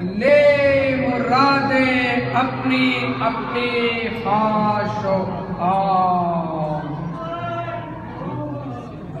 ले मुरादे अपनी अपनी खाश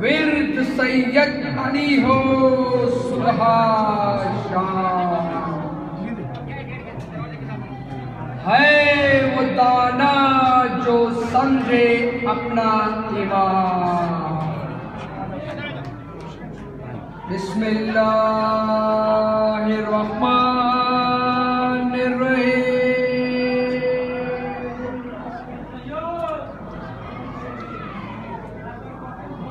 विरद सैयद अली हो सुबह शाम है वो दाना जो समझे अपना ईमान बिस्मिल्लाहिर्रहमानिर्रहीम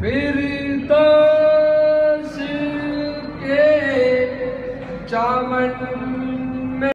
फिरदौस के चामन